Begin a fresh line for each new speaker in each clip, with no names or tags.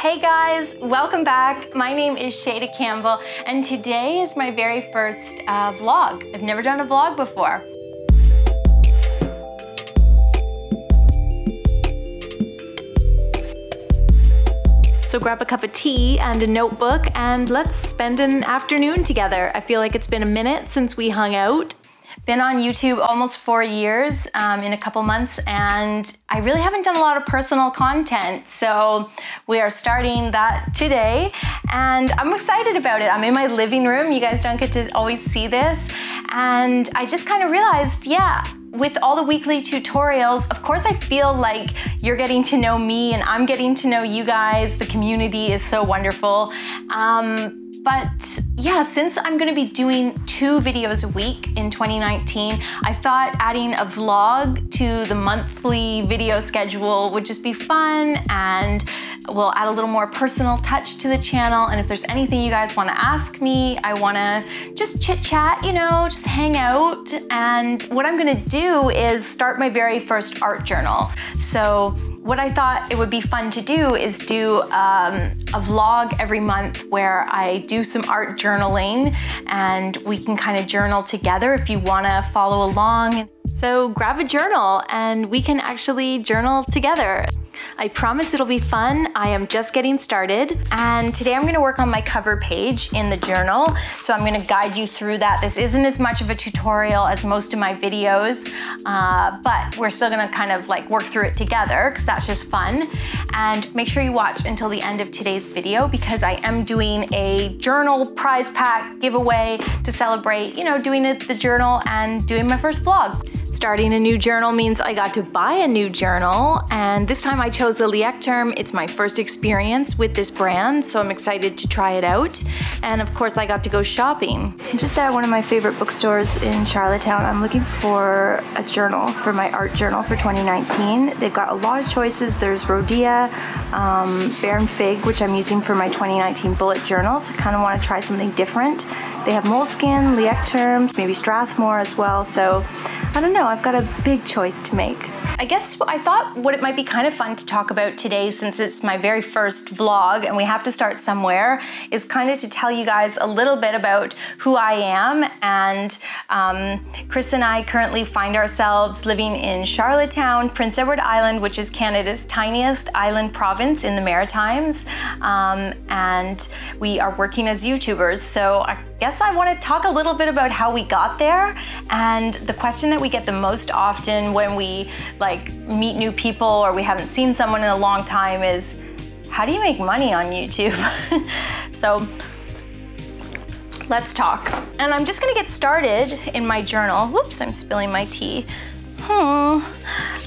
Hey guys, welcome back. My name is Shayda Campbell, and today is my very first uh, vlog. I've never done a vlog before. So grab a cup of tea and a notebook and let's spend an afternoon together. I feel like it's been a minute since we hung out. Been on YouTube almost four years um, in a couple months, and I really haven't done a lot of personal content. So we are starting that today, and I'm excited about it. I'm in my living room. You guys don't get to always see this. And I just kind of realized, yeah, with all the weekly tutorials, of course I feel like you're getting to know me and I'm getting to know you guys. The community is so wonderful. Um, but yeah, since I'm gonna be doing two videos a week in 2019, I thought adding a vlog to the monthly video schedule would just be fun and we'll add a little more personal touch to the channel. And if there's anything you guys wanna ask me, I wanna just chit chat, you know, just hang out. And what I'm gonna do is start my very first art journal. So what I thought it would be fun to do is do um, a vlog every month where I do some art journaling and we can kind of journal together if you want to follow along. So grab a journal and we can actually journal together. I promise it'll be fun. I am just getting started. And today I'm gonna work on my cover page in the journal. So I'm gonna guide you through that. This isn't as much of a tutorial as most of my videos, uh, but we're still gonna kind of like work through it together because that's just fun. And make sure you watch until the end of today's video because I am doing a journal prize pack giveaway to celebrate, you know, doing it, the journal and doing my first vlog. Starting a new journal means I got to buy a new journal, and this time I chose the Leuchtturm. It's my first experience with this brand, so I'm excited to try it out. And of course, I got to go shopping. Just at one of my favorite bookstores in Charlottetown. I'm looking for a journal for my art journal for 2019. They've got a lot of choices. There's Rhodia, um, Baron Fig, which I'm using for my 2019 bullet journal, so I kind of want to try something different. They have Moleskine, Leuchtturms, maybe Strathmore as well, so I don't know, I've got a big choice to make. I guess I thought what it might be kind of fun to talk about today, since it's my very first vlog and we have to start somewhere, is kind of to tell you guys a little bit about who I am. And um, Chris and I currently find ourselves living in Charlottetown, Prince Edward Island, which is Canada's tiniest island province in the Maritimes. Um, and we are working as YouTubers. So I guess I want to talk a little bit about how we got there. And the question that we get the most often when we like meet new people or we haven't seen someone in a long time is how do you make money on YouTube? so let's talk. And I'm just gonna get started in my journal. Whoops, I'm spilling my tea. Hmm.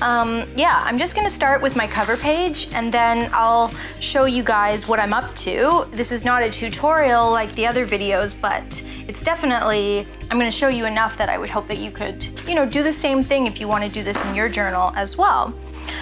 Um, yeah, I'm just gonna start with my cover page and then I'll show you guys what I'm up to. This is not a tutorial like the other videos, but it's definitely, I'm gonna show you enough that I would hope that you could, you know, do the same thing if you wanna do this in your journal as well.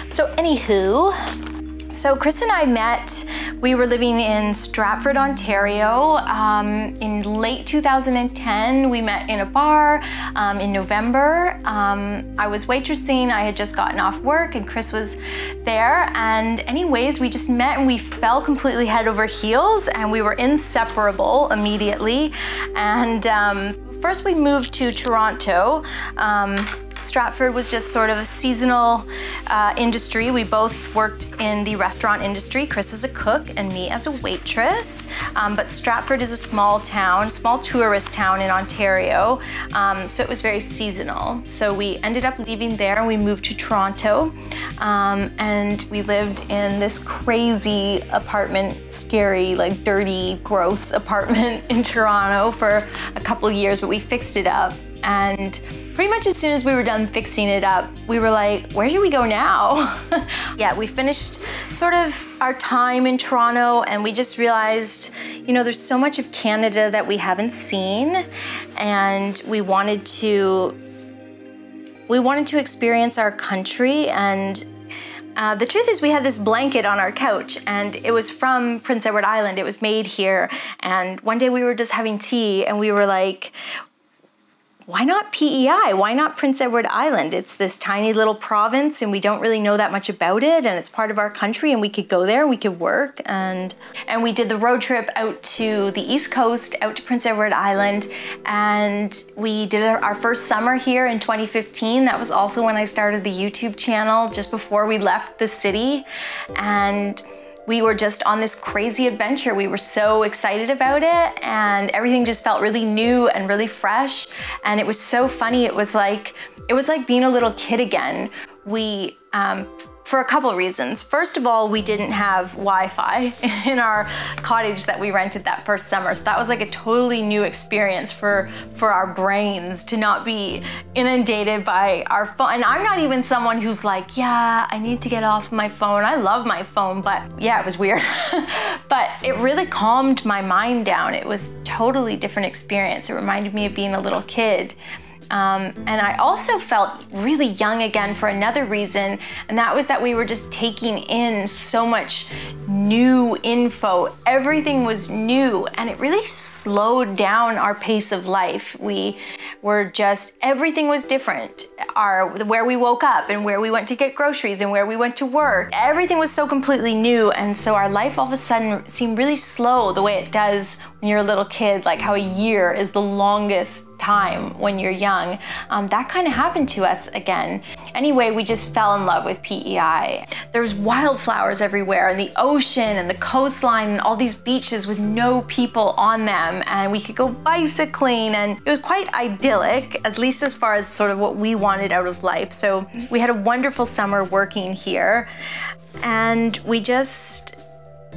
So anywho, so Chris and I met, we were living in Stratford, Ontario um, in late 2010. We met in a bar um, in November. Um, I was waitressing, I had just gotten off work and Chris was there. And anyways, we just met and we fell completely head over heels and we were inseparable immediately. And um, first we moved to Toronto. Stratford was just sort of a seasonal uh, industry. We both worked in the restaurant industry, Chris as a cook and me as a waitress. Um, but Stratford is a small town, small tourist town in Ontario, um, so it was very seasonal. So we ended up leaving there and we moved to Toronto. Um, and we lived in this crazy apartment, scary, like dirty, gross apartment in Toronto for a couple years, but we fixed it up. And pretty much as soon as we were done fixing it up, we were like, where should we go now? yeah, we finished sort of our time in Toronto and we just realized, you know, there's so much of Canada that we haven't seen and we wanted to we wanted to experience our country and uh, the truth is we had this blanket on our couch and it was from Prince Edward Island. It was made here. And one day we were just having tea and we were like, why not PEI? Why not Prince Edward Island? It's this tiny little province and we don't really know that much about it and it's part of our country and we could go there and we could work and and we did the road trip out to the East Coast, out to Prince Edward Island and we did our first summer here in 2015. That was also when I started the YouTube channel just before we left the city and we were just on this crazy adventure. We were so excited about it and everything just felt really new and really fresh. And it was so funny. It was like, it was like being a little kid again. We um, for a couple reasons. First of all, we didn't have Wi-Fi in our cottage that we rented that first summer. So that was like a totally new experience for, for our brains to not be inundated by our phone. And I'm not even someone who's like, yeah, I need to get off my phone. I love my phone, but yeah, it was weird. but it really calmed my mind down. It was totally different experience. It reminded me of being a little kid. Um, and I also felt really young again for another reason, and that was that we were just taking in so much new info. Everything was new, and it really slowed down our pace of life. We were just, everything was different. Our, where we woke up and where we went to get groceries and where we went to work. Everything was so completely new, and so our life all of a sudden seemed really slow the way it does you're a little kid, like how a year is the longest time when you're young. Um, that kind of happened to us again. Anyway, we just fell in love with PEI. There's wildflowers everywhere and the ocean and the coastline and all these beaches with no people on them and we could go bicycling and it was quite idyllic, at least as far as sort of what we wanted out of life. So we had a wonderful summer working here and we just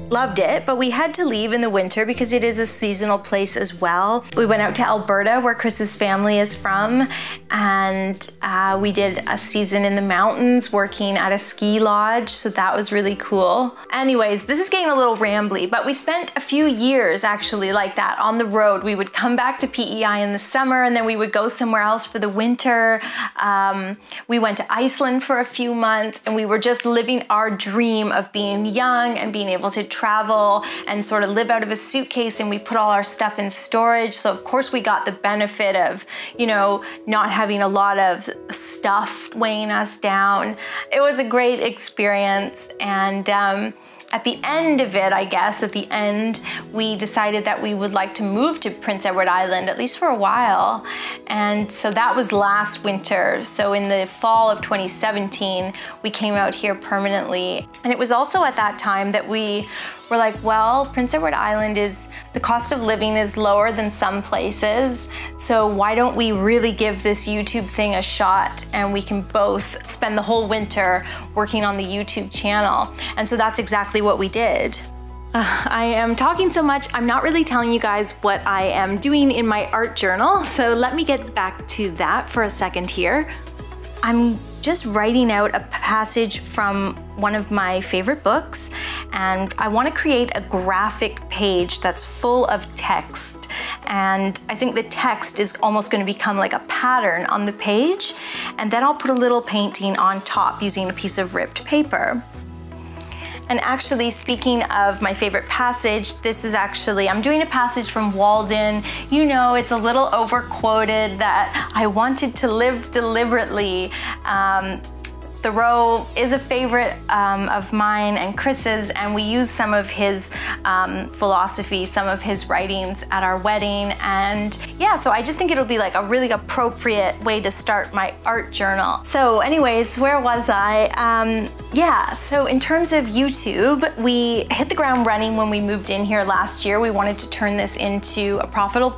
Loved it, but we had to leave in the winter because it is a seasonal place as well. We went out to Alberta, where Chris's family is from, and uh, we did a season in the mountains working at a ski lodge, so that was really cool. Anyways, this is getting a little rambly, but we spent a few years actually like that on the road. We would come back to PEI in the summer, and then we would go somewhere else for the winter. Um, we went to Iceland for a few months, and we were just living our dream of being young and being able travel and sort of live out of a suitcase and we put all our stuff in storage. So of course we got the benefit of, you know, not having a lot of stuff weighing us down. It was a great experience and um, at the end of it, I guess, at the end, we decided that we would like to move to Prince Edward Island, at least for a while. And so that was last winter. So in the fall of 2017, we came out here permanently. And it was also at that time that we we're like, well, Prince Edward Island is, the cost of living is lower than some places. So why don't we really give this YouTube thing a shot and we can both spend the whole winter working on the YouTube channel. And so that's exactly what we did. Uh, I am talking so much, I'm not really telling you guys what I am doing in my art journal. So let me get back to that for a second here. I'm just writing out a passage from one of my favorite books and I want to create a graphic page that's full of text and I think the text is almost going to become like a pattern on the page and then I'll put a little painting on top using a piece of ripped paper. And actually, speaking of my favorite passage, this is actually, I'm doing a passage from Walden. You know, it's a little overquoted that I wanted to live deliberately. Um, Thoreau is a favorite um, of mine and Chris's, and we use some of his um, philosophy, some of his writings at our wedding. And yeah, so I just think it'll be like a really appropriate way to start my art journal. So, anyways, where was I? Um, yeah, so in terms of YouTube, we hit the ground running when we moved in here last year. We wanted to turn this into a profitable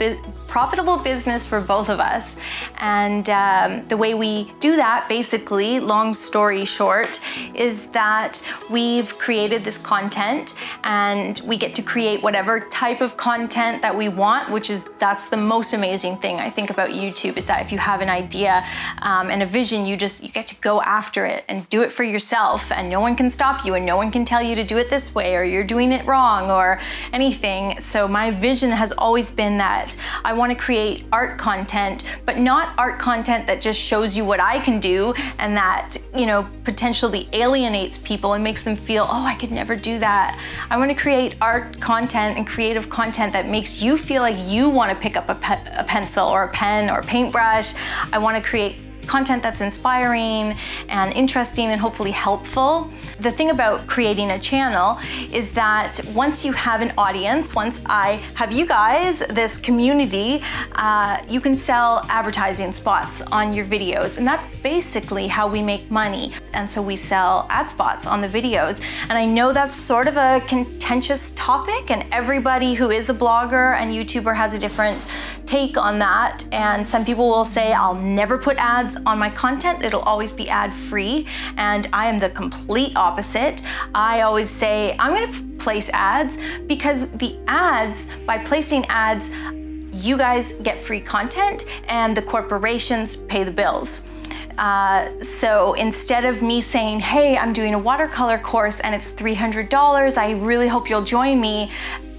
profitable business for both of us. And um, the way we do that, basically, long story short, is that we've created this content and we get to create whatever type of content that we want, which is that's the most amazing thing I think about YouTube is that if you have an idea um, and a vision, you just you get to go after it and do it for yourself, and no one can stop you, and no one can tell you to do it this way or you're doing it wrong or anything. So my vision has always been that I want want to create art content, but not art content that just shows you what I can do and that, you know, potentially alienates people and makes them feel, oh, I could never do that. I want to create art content and creative content that makes you feel like you want to pick up a, pe a pencil or a pen or a paintbrush. I want to create content that's inspiring and interesting and hopefully helpful. The thing about creating a channel is that once you have an audience, once I have you guys, this community, uh, you can sell advertising spots on your videos. And that's basically how we make money. And so we sell ad spots on the videos. And I know that's sort of a contentious topic and everybody who is a blogger and YouTuber has a different take on that. And some people will say, I'll never put ads on my content. It'll always be ad free. And I am the complete opposite. I always say, I'm gonna place ads because the ads, by placing ads, you guys get free content and the corporations pay the bills. Uh, so instead of me saying, hey, I'm doing a watercolor course and it's $300, I really hope you'll join me,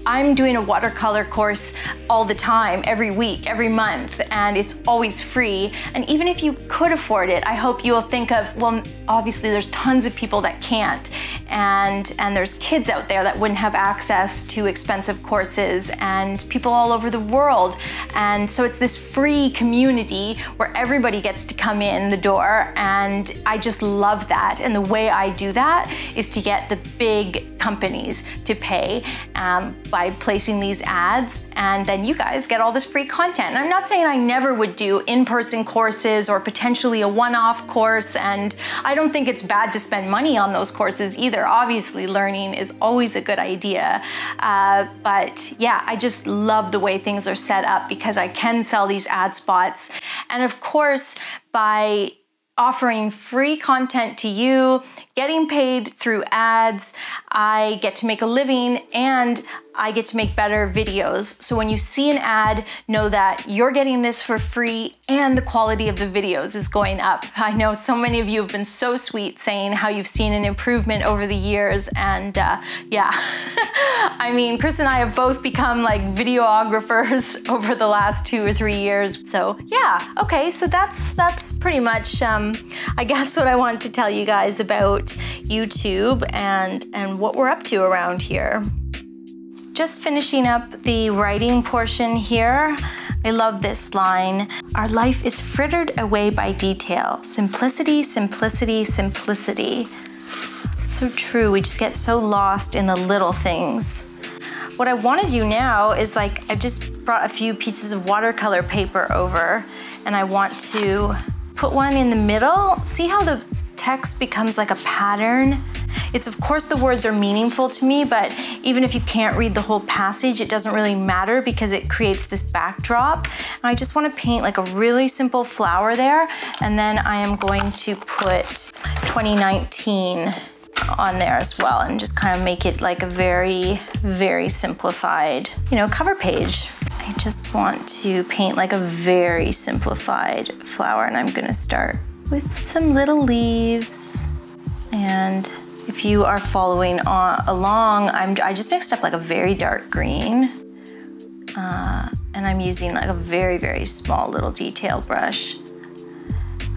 I'm doing a watercolor course all the time, every week, every month, and it's always free. And even if you could afford it, I hope you will think of, well, obviously there's tons of people that can't. And, and there's kids out there that wouldn't have access to expensive courses and people all over the world. And so it's this free community where everybody gets to come in the door. And I just love that. And the way I do that is to get the big companies to pay um, by placing these ads and then you guys get all this free content. And I'm not saying I never would do in-person courses or potentially a one-off course and I don't think it's bad to spend money on those courses either. Obviously learning is always a good idea. Uh, but yeah, I just love the way things are set up because I can sell these ad spots. And of course, by offering free content to you, getting paid through ads, I get to make a living and I get to make better videos. So when you see an ad, know that you're getting this for free and the quality of the videos is going up. I know so many of you have been so sweet saying how you've seen an improvement over the years and uh, yeah, I mean, Chris and I have both become like videographers over the last two or three years. So yeah, okay, so that's, that's pretty much, um, I guess what I wanted to tell you guys about YouTube and, and what we're up to around here. Just finishing up the writing portion here. I love this line. Our life is frittered away by detail. Simplicity, simplicity, simplicity. So true, we just get so lost in the little things. What I wanna do now is like, I just brought a few pieces of watercolor paper over and I want to put one in the middle. See how the text becomes like a pattern it's of course the words are meaningful to me, but even if you can't read the whole passage, it doesn't really matter because it creates this backdrop. And I just wanna paint like a really simple flower there. And then I am going to put 2019 on there as well and just kind of make it like a very, very simplified, you know, cover page. I just want to paint like a very simplified flower and I'm gonna start with some little leaves and if you are following on, along, I'm, I just mixed up like a very dark green. Uh, and I'm using like a very, very small little detail brush.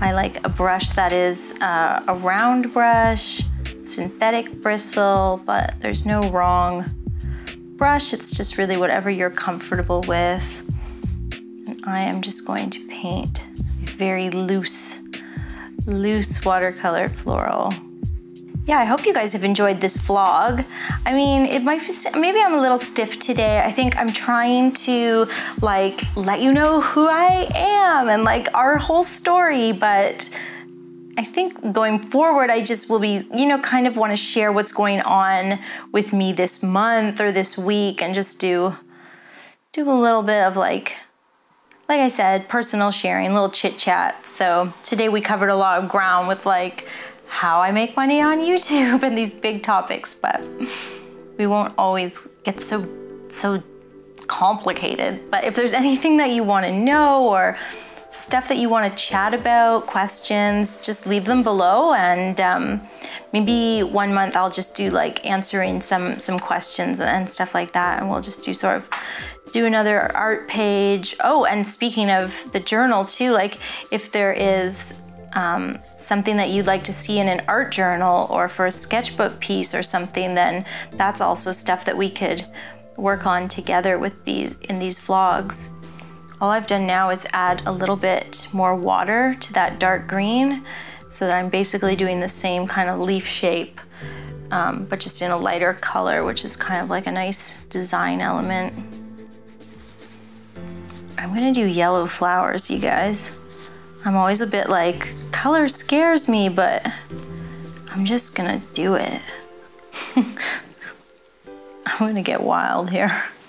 I like a brush that is uh, a round brush, synthetic bristle, but there's no wrong brush. It's just really whatever you're comfortable with. And I am just going to paint very loose, loose watercolor floral yeah, I hope you guys have enjoyed this vlog. I mean, it might be, maybe I'm a little stiff today. I think I'm trying to like let you know who I am and like our whole story, but I think going forward, I just will be, you know, kind of want to share what's going on with me this month or this week and just do, do a little bit of like, like I said, personal sharing, little chit chat. So today we covered a lot of ground with like how I make money on YouTube and these big topics, but we won't always get so, so complicated. But if there's anything that you wanna know or stuff that you wanna chat about, questions, just leave them below and um, maybe one month I'll just do like answering some, some questions and stuff like that and we'll just do sort of do another art page. Oh, and speaking of the journal too, like if there is um, something that you'd like to see in an art journal or for a sketchbook piece or something, then that's also stuff that we could work on together with the in these vlogs. All I've done now is add a little bit more water to that dark green so that I'm basically doing the same kind of leaf shape um, but just in a lighter color, which is kind of like a nice design element. I'm gonna do yellow flowers, you guys. I'm always a bit like, color scares me, but I'm just gonna do it. I'm gonna get wild here.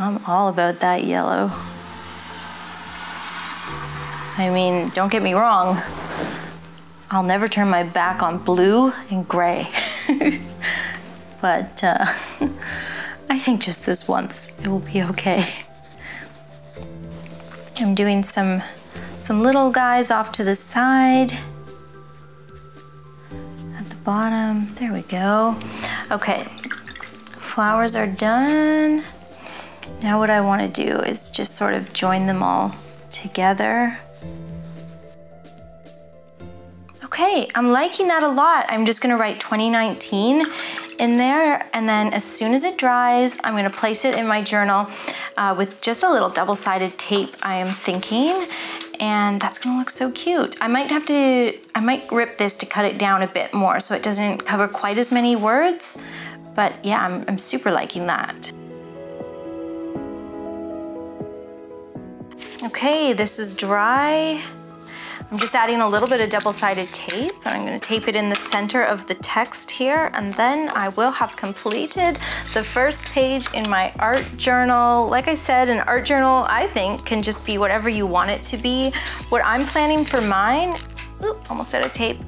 I'm all about that yellow. I mean, don't get me wrong, I'll never turn my back on blue and gray. but uh, I think just this once it will be okay. I'm doing some some little guys off to the side. At the bottom, there we go. Okay, flowers are done. Now what I wanna do is just sort of join them all together. Okay, I'm liking that a lot. I'm just gonna write 2019 in there and then as soon as it dries, I'm gonna place it in my journal uh, with just a little double-sided tape, I am thinking, and that's gonna look so cute. I might have to, I might rip this to cut it down a bit more so it doesn't cover quite as many words, but yeah, I'm, I'm super liking that. Okay, this is dry. I'm just adding a little bit of double-sided tape I'm gonna tape it in the center of the text here and then I will have completed the first page in my art journal. Like I said, an art journal, I think, can just be whatever you want it to be. What I'm planning for mine, ooh, almost out of tape.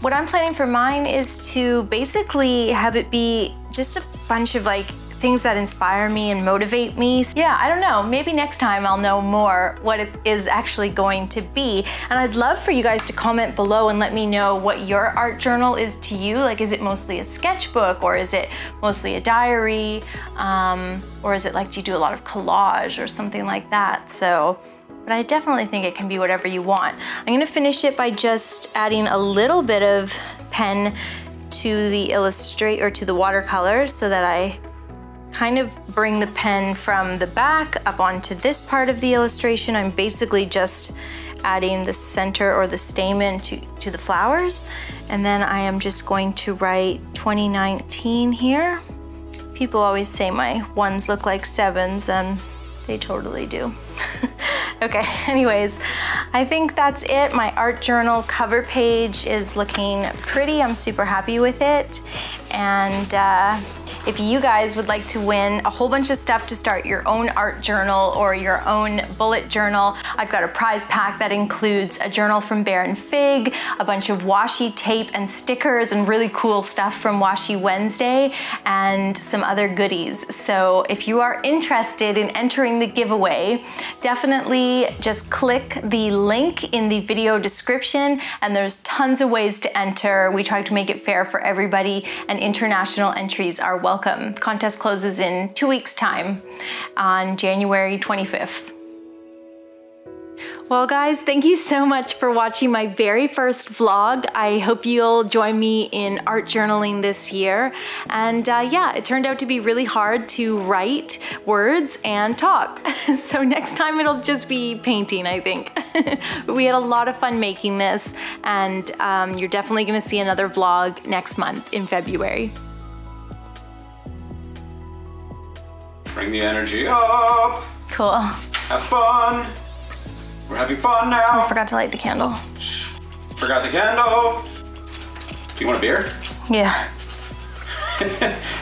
What I'm planning for mine is to basically have it be just a bunch of like things that inspire me and motivate me. Yeah, I don't know, maybe next time I'll know more what it is actually going to be. And I'd love for you guys to comment below and let me know what your art journal is to you. Like, is it mostly a sketchbook or is it mostly a diary? Um, or is it like, do you do a lot of collage or something like that? So, but I definitely think it can be whatever you want. I'm gonna finish it by just adding a little bit of pen to the illustrate or to the watercolor so that I kind of bring the pen from the back up onto this part of the illustration. I'm basically just adding the center or the stamen to, to the flowers. And then I am just going to write 2019 here. People always say my ones look like sevens and they totally do. okay, anyways, I think that's it. My art journal cover page is looking pretty. I'm super happy with it. And uh, if you guys would like to win a whole bunch of stuff to start your own art journal or your own bullet journal, I've got a prize pack that includes a journal from Baron Fig, a bunch of washi tape and stickers and really cool stuff from Washi Wednesday, and some other goodies. So if you are interested in entering the giveaway, definitely just click the link in the video description and there's tons of ways to enter. We try to make it fair for everybody and international entries are welcome welcome. Contest closes in two weeks time on January 25th. Well guys, thank you so much for watching my very first vlog. I hope you'll join me in art journaling this year. And uh, yeah, it turned out to be really hard to write words and talk. so next time it'll just be painting, I think. we had a lot of fun making this and um, you're definitely gonna see another vlog next month in February.
Bring the energy up.
Cool.
Have fun. We're having fun now.
I forgot to light the candle.
Forgot the candle. Do you want a beer?
Yeah.